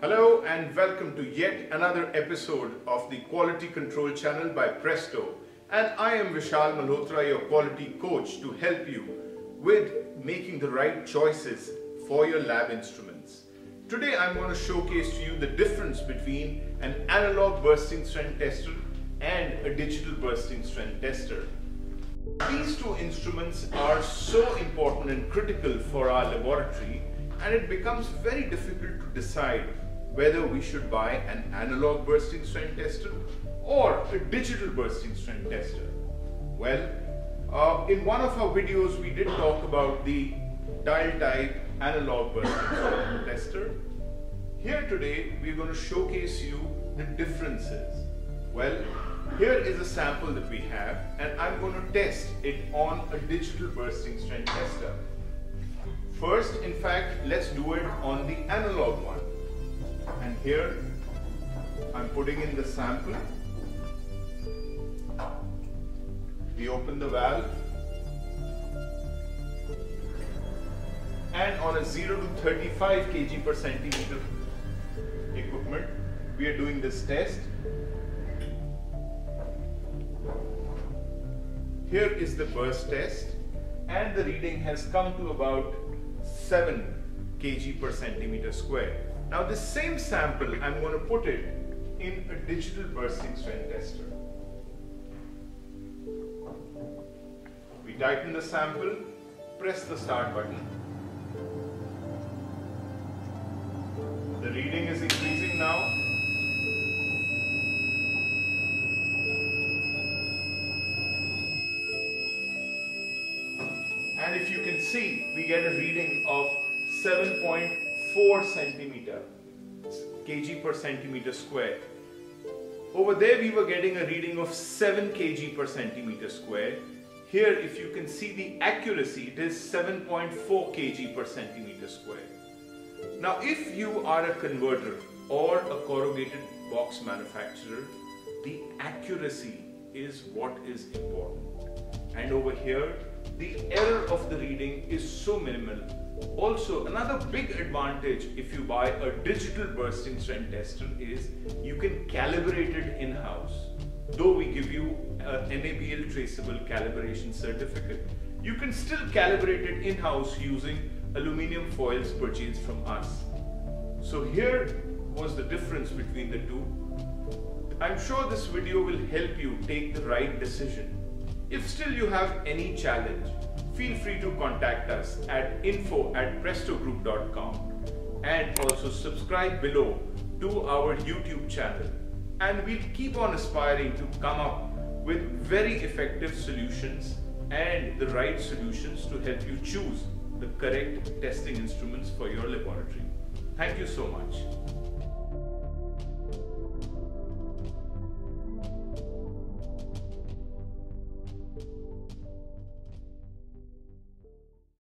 Hello and welcome to yet another episode of the Quality Control channel by Presto. And I am Vishal Malhotra, your quality coach to help you with making the right choices for your lab instruments. Today I'm going to showcase to you the difference between an analog bursting strength tester and a digital bursting strength tester. These two instruments are so important and critical for our laboratory and it becomes very difficult to decide whether we should buy an analog bursting strength tester or a digital bursting strength tester. Well, uh, in one of our videos we did talk about the dial type analog bursting strength tester. Here today we're going to showcase you the differences. Well, here is a sample that we have and I'm going to test it on a digital bursting strength tester. First, in fact, let's do it on the analog one. Here, I'm putting in the sample. We open the valve. And on a 0 to 35 kg per centimeter equipment, we are doing this test. Here is the burst test and the reading has come to about 7 kg per centimeter square. Now this same sample, I'm going to put it in a digital bursting strength tester. We tighten the sample, press the start button. The reading is increasing now. And if you can see, we get a reading of 7.4 centimeter kg per centimeter square. Over there we were getting a reading of 7 kg per centimeter square. Here if you can see the accuracy it is 7.4 kg per centimeter square. Now if you are a converter or a corrugated box manufacturer, the accuracy is what is important. And over here the error of the reading is so minimal. Also, another big advantage if you buy a digital bursting strength tester is you can calibrate it in-house. Though we give you an NABL traceable calibration certificate, you can still calibrate it in-house using aluminum foils purchased from us. So here was the difference between the two. I'm sure this video will help you take the right decision if still you have any challenge, feel free to contact us at info at prestogroup.com and also subscribe below to our YouTube channel. And we'll keep on aspiring to come up with very effective solutions and the right solutions to help you choose the correct testing instruments for your laboratory. Thank you so much.